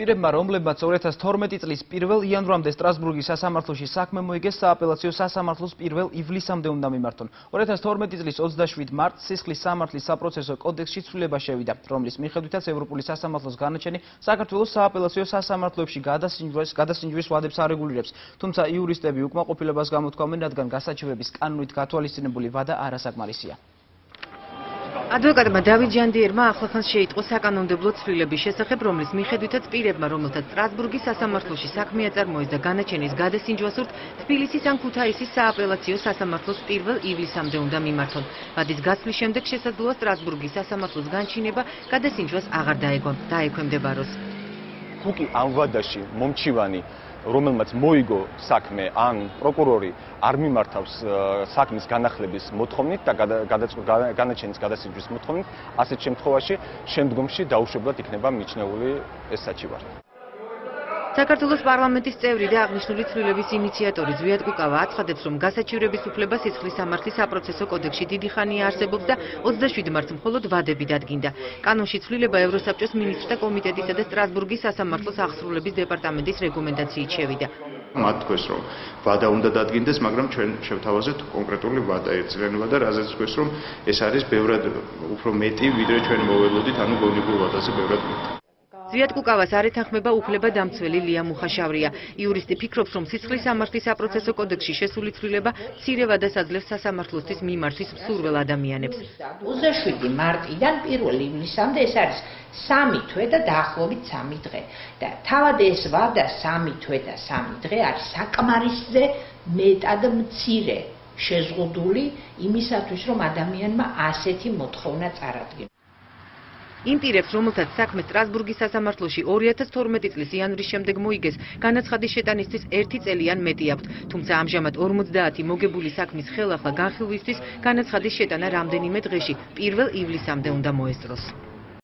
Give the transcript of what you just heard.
პირებმა, რომლებმაც 2012 წლის 1 იანვრამდე სტრასბურგის სასამართლოში საქმე მოიგეს, სააპელაციო სასამართლოს 1 ივლისამდე უნდა მიმართონ. 2012 წლის 27 მარტს სისხლის სამართლის საპროცესო კოდექსში ცვლილება შევიდა, რომლის მიხედვითაც ევროპული სასამართლოს განაჩენი საქართველოს სააპელაციო სასამართლოებში გადასინჯვის გადასინჯვის ვადებს არეგულირებს. თუმცა იურისტები უკმაყოფილებას გამოთქვამენ, რადგან გასაჩივრების კანონით გათვალისწინებული ვადა არასაკმარისია. ადვოკატმა დავით ჯანდიერმა ახლახანს შეიტყო საკანონმდებლო ცვლილების შესახებ, რომლის მიხედვითაც პირებმა, რომელთაც სტრასბურგის სასამართლოში საქმე აწარმოეს და განაჩენის გადასინჯვა სურთ, თბილისის ან ქუთაისის სააპელაციო სასამართლოს 1 ივლისამდე უნდა მიმართონ. ვადის გასვლის შემდეგ შესაძლოა სტრასბურგის სასამართლოს განჩინება გადასინჯვას აღარ დაეგო, დაექვემდებაროს. თუკი ამ ვადაში მომჩივანი რომელმაც მოიგო საქმე ან პროკურორი არ მიმართავს საქმის განახლების მოთხოვნით და განაჩენის გადასინჯვის მოთხოვნით, ასეთ შემთხვევაში შემდგომში დაუშვებლად იქნება მიჩნეული ეს საჩივარი. საქართველოს პარლამენტის წევრი და აღნიშნული ცვლილების ინიციატორი ზვიად კუკავა აცხადებს, რომ გასაჩივრების უფლება სიცხლის სამართლის საპროცესო კოდექსში დიდი ხანია არსებობს და 27 მარტს მხოლოდ ვადები დადგინდა. კანონში ცვლილება ევროსაბჭოს მინისტრთა კომიტეტისა და სტრასბურგის სასამართლოს აღსრულების დეპარტამენტის რეკომენდაციით შევიდა. მათ თქვეს, რომ ვადა უნდა დადგინდეს, მაგრამ ჩვენ შევთავაზეთ კონკრეტული ვადა ერთწლიანობა და რაზეც თქვეს, რომ ეს არის ბევრად უფრო მეტი, ვიდრე ჩვენ მოველოდით, ანუ გონებულ ვადაზე ბევრად მეტი. ზვიად კუკავას არ ეთანხმება უფლება დამცველი ლია მუხაშავრია. იურისტი ფიქრობს, რომ სიცხლის სამართლის საპროცესო კოდექსში შესული ცვლილება მცირევა და საძლევს სასამართლოსთვის მიმართვის მსურველ ადამიანებს. 27 მარტიდან 1 ივლისამდე ეს არის 3 თვე და დაახლოებით 3 დღე. და თავად ეს ვადა 3 თვე და 3 დღე არის საკმარისზე მეტად მცირე შეზღუდული იმისათვის, რომ ადამიანმა ასეთი მოთხოვნა წარადგინოს. იმ პირებს, რომელთაც საქმე სტრასბურგის სასამართლოში 2012 წლის იანვრის შემდეგ მოიგეს, განაცხადის შეტანისთვის 1 წელი ან მეტი აქვთ, თუმცა ამჟამად 50 მოგებული საქმის ხელახლა განხილვისთვის განაცხადის შეტანა რამდენიმე დღეში, 1 ივლისამდე უნდა მოესწროს.